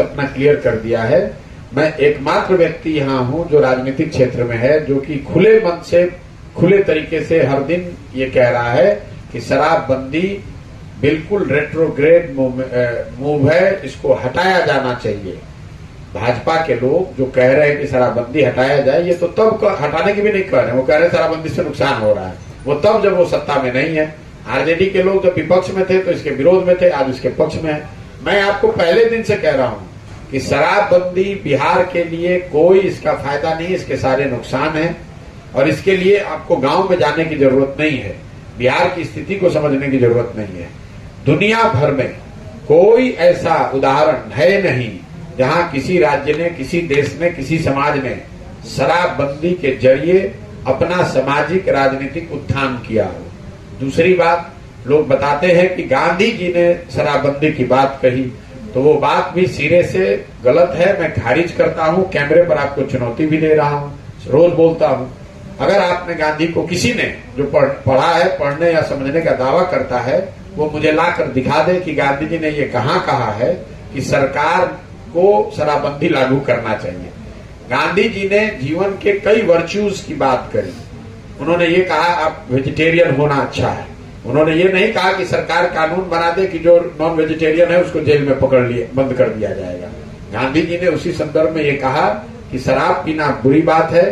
अपना क्लियर कर दिया है। मैं एकमात्र व्यक्ति यहाँ हूँ जो राजनीतिक क्षेत्र में है, जो कि खुले मन से, खुले तरीके से हर दिन ये कह रहा है कि शराबबंदी बिल्कुल रेट्रोग्रेड मूव है, इसको हटाया जाना चाहिए। भाजपा के लोग जो कह रहे हैं कि शराबबंदी हटाया जाए, ये तो तब हटाने की भी नहीं कह रहे वो कह रहे हैं शराबबंदी से नुकसान हो रहा है। वो तब जब वो सत्ता में नहीं है। आरजेडी के लोग जब विपक्ष में थे तो इसके विरोध में थे, आज इसके पक्ष में है। मैं आपको पहले दिन से कह रहा हूँ कि शराबबंदी बिहार के लिए कोई इसका फ़ायदा नहीं, इसके सारे नुकसान है और इसके लिए आपको गाँव में जाने की ज़रूरत नहीं है। बिहार की स्थिति को समझने की ज़रूरत नहीं है। दुनिया भर में कोई ऐसा उदाहरण है नहीं जहाँ किसी राज्य ने, किसी देश ने, किसी समाज ने शराबबंदी के ज़रिए अपना सामाजिक, राजनीतिक उत्थान किया हो। दूसरी बात, लोग बताते हैं कि गांधी जी ने शराबबंदी की बात कही। तो वो बात भी सिरे से गलत है, मैं खारिज करता हूँ, कैमरे पर आपको चुनौती भी दे रहा हूँ, रोज बोलता हूँ। अगर आपने गांधी को किसी ने जो पढ़ा है, पढ़ने या समझने का दावा करता है, वो मुझे लाकर दिखा दे कि गांधी जी ने ये कहा कहा है कि सरकार को शराबबंदी लागू करना चाहिए। गांधी जी ने जीवन के कई वर्च्यूज की बात करी। उन्होंने ये कहा, आप वेजिटेरियन होना अच्छा है। उन्होंने ये नहीं कहा कि सरकार कानून बना दे कि जो नॉन वेजिटेरियन है उसको जेल में पकड़ लिए बंद कर दिया जाएगा। गांधी जी ने उसी संदर्भ में ये कहा कि शराब पीना बुरी बात है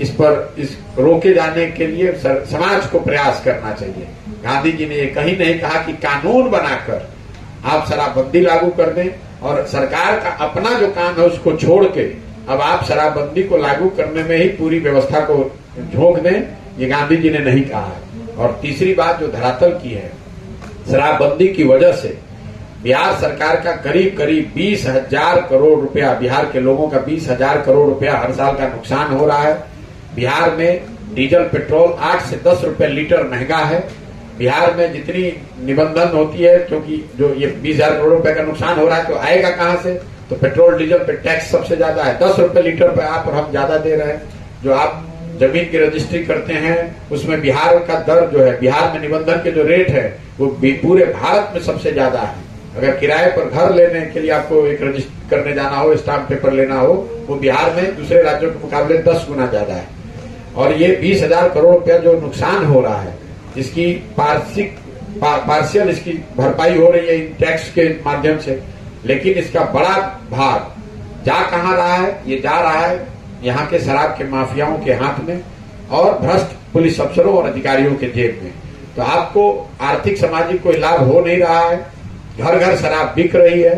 इस पर इस रोके जाने के लिए सर, समाज को प्रयास करना चाहिए। गांधी जी ने ये कहीं नहीं कहा कि कानून बनाकर आप शराबबंदी लागू कर दें और सरकार का अपना जो काम है उसको छोड़ के अब आप शराबबंदी को लागू करने में ही पूरी व्यवस्था को झोंक दें ये गांधी जी ने नहीं कहा। है और तीसरी बात जो धरातल की है, शराबबंदी की वजह से बिहार सरकार का करीब करीब बीस हज़ार करोड़ रुपया, बिहार के लोगों का बीस हज़ार करोड़ रुपया हर साल का नुकसान हो रहा है। बिहार में डीजल, पेट्रोल आठ से दस रुपए लीटर महँगा है। बिहार में जितनी निबंधन होती है, क्योंकि जो ये बीस हज़ार करोड़ रुपए का नुकसान हो रहा है तो आएगा कहाँ से? तो पेट्रोल, डीजल पे टैक्स सबसे ज़्यादा है। दस रुपए लीटर पे आप और हम ज़्यादा दे रहे हैं। जो आप ज़मीन की रजिस्ट्री करते हैं, उसमें बिहार का दर जो है, बिहार में निबंधन के जो रेट है, वो पूरे भारत में सबसे ज़्यादा है। अगर किराए पर घर लेने के लिए आपको एक रजिस्टर करने जाना हो, स्टाम्प पेपर लेना हो, वो बिहार में दूसरे राज्यों के मुकाबले दस गुना ज़्यादा है। और ये बीस हज़ार करोड़ रुपया जो नुकसान हो रहा है, इसकी पार्षिक पार्शियल इसकी भरपाई हो रही है इन टैक्स के माध्यम से। लेकिन इसका बड़ा भाग जा कहा रहा है? ये जा रहा है यहाँ के शराब के माफियाओं के हाथ में और भ्रष्ट पुलिस अफसरों और अधिकारियों के जेब में। तो आपको आर्थिक सामाजिक कोई लाभ हो नहीं रहा है। घर घर शराब बिक रही है।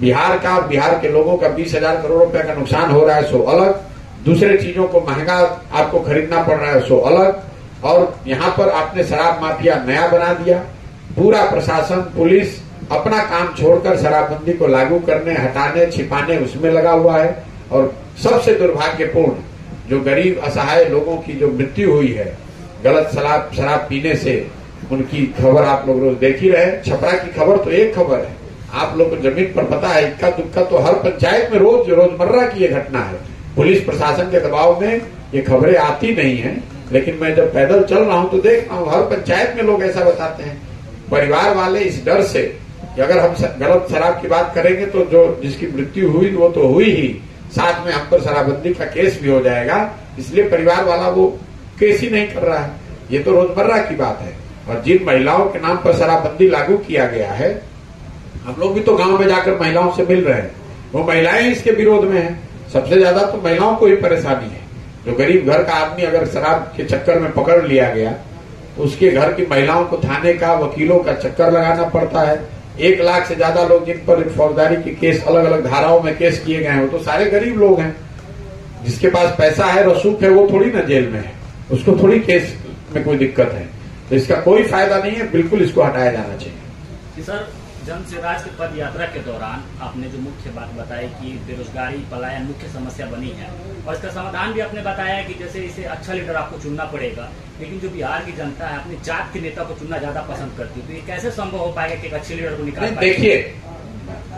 बिहार का, बिहार के लोगों का बीस हज़ार करोड़ रुपए का नुकसान हो रहा है, सो अलग। दूसरे चीज़ों को महँगा आपको खरीदना पड़ रहा है, सो अलग। और यहाँ पर आपने शराब माफिया नया बना दिया। पूरा प्रशासन, पुलिस अपना काम छोड़कर शराबबंदी को लागू करने, हटाने, छिपाने उसमें लगा हुआ है। और सबसे दुर्भाग्यपूर्ण जो गरीब, असहाय लोगों की जो मृत्यु हुई है, गलत शराब शराब पीने से, उनकी खबर आप लोग रोज देख ही रहे छपरा की खबर तो एक खबर है। आप लोग को ज़मीन पर पता है इक्का दुक्का तो हर पंचायत में रोज, रोज़मर्रा की ये घटना है। पुलिस प्रशासन के दबाव में ये खबरें आती नहीं है, लेकिन मैं जब पैदल चल रहा हूँ तो देख रहा हूँ, हर पंचायत में लोग ऐसा बताते हैं। परिवार वाले इस डर से कि अगर हम गलत शराब की बात करेंगे तो जो जिसकी मृत्यु हुई वो तो हुई ही साथ में हम पर शराबबंदी का केस भी हो जाएगा, इसलिए परिवार वाला वो केस ही नहीं कर रहा है। ये तो रोज़मर्रा की बात है। और जिन महिलाओं के नाम पर शराबबंदी लागू किया गया है, हम लोग भी तो गाँव में जाकर महिलाओं से मिल रहे हैं। वो महिलाएँ इसके विरोध में है। सबसे ज़्यादा तो महिलाओं को ही परेशानी है। जो गरीब घर का आदमी अगर शराब के चक्कर में पकड़ लिया गया तो उसके घर की महिलाओं को थाने का, वकीलों का चक्कर लगाना पड़ता है। एक लाख से ज़्यादा लोग जिन पर फौजदारी के केस अलग अलग धाराओं में केस किए गए हैं, वो तो सारे गरीब लोग हैं। जिसके पास पैसा है, रसूख है, वो थोड़ी ना जेल में है। उसको थोड़ी केस में कोई दिक्कत है। तो इसका कोई फ़ायदा नहीं है, बिल्कुल इसको हटाया जाना चाहिए। सर जन स्वराज की पद यात्रा के दौरान आपने जो मुख्य बात बताई कि बेरोजगारी पलायन मुख्य समस्या बनी है। और इसका समाधान भी आपने बताया कि जैसे इसे अच्छा लीडर आपको चुनना पड़ेगा लेकिन जो बिहार की जनता है अपनी जात के नेता को चुनना ज़्यादा पसंद करती है। तो ये कैसे संभव हो पाएगा कि एक अच्छे लीडर को निकाल देखिए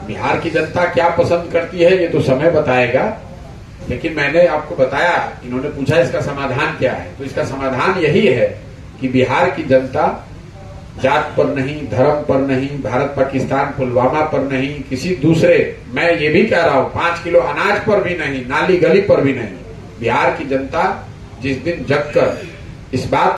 बिहार की जनता क्या पसंद करती है ये तो समय बताएगा। लेकिन मैंने आपको बताया इन्होंने पूछा इसका समाधान क्या है। तो इसका समाधान यही है कि बिहार की जनता जात पर नहीं, धर्म पर नहीं, भारत पाकिस्तान पुलवामा पर नहीं, किसी दूसरे, मैं ये भी कह रहा हूँ, पाँच किलो अनाज पर भी नहीं, नाली गली पर भी नहीं। बिहार की जनता जिस दिन जगकर इस बात